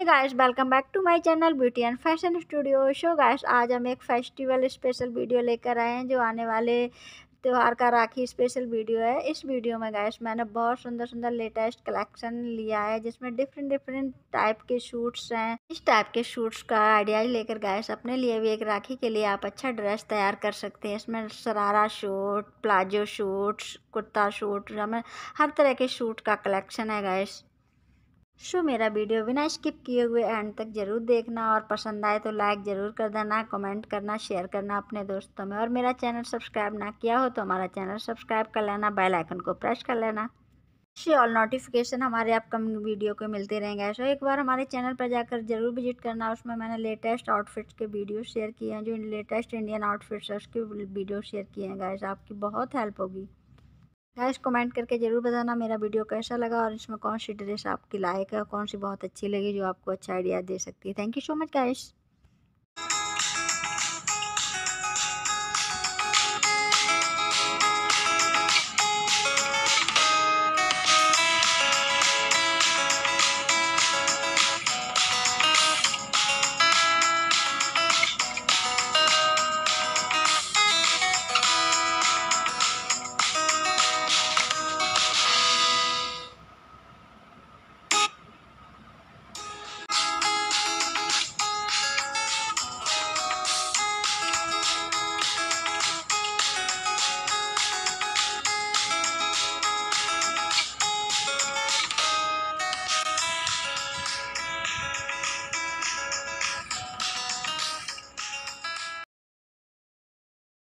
Guys welcome back to my channel beauty and fashion studio show guys आज हम एक festival special video लेकर आए हैं, जो आने वाले त्यौहार का राखी स्पेशल वीडियो है। इस वीडियो में गाइस मैंने बहुत सुंदर सुंदर लेटेस्ट कलेक्शन लिया है, जिसमें डिफरेंट डिफरेंट टाइप के शूट्स हैं। इस टाइप के शूट्स का आइडिया लेकर गाइस अपने लिए भी एक राखी के लिए आप अच्छा ड्रेस तैयार कर सकते हैं। इसमें sharara suit palazzo suits kurta suit हमें हर तरह के शूट का कलेक्शन है गाइस सो मेरा वीडियो बिना स्किप किए हुए एंड तक ज़रूर देखना और पसंद आए तो लाइक ज़रूर कर देना, कमेंट करना, शेयर करना अपने दोस्तों में और मेरा चैनल सब्सक्राइब ना किया हो तो हमारा चैनल सब्सक्राइब कर लेना, बेल आइकन को प्रेस कर लेना। से ऑल नोटिफिकेशन हमारे अपकमिंग वीडियो को मिलते रहेंगे। सो एक बार हमारे चैनल पर जाकर ज़रूर विज़िट करना, उसमें मैंने लेटेस्ट आउटफिट्स के वीडियो शेयर किए हैं, जो लेटेस्ट इंडियन आउटफिट्स है, उसके वीडियो शेयर किए हैं। गाइस, आपकी बहुत हेल्प होगी। गाइस कमेंट करके ज़रूर बताना मेरा वीडियो कैसा लगा और इसमें कौन सी ड्रेस आपकी लायक है और कौन सी बहुत अच्छी लगी जो आपको अच्छा आइडिया दे सकती है। Thank you so much guys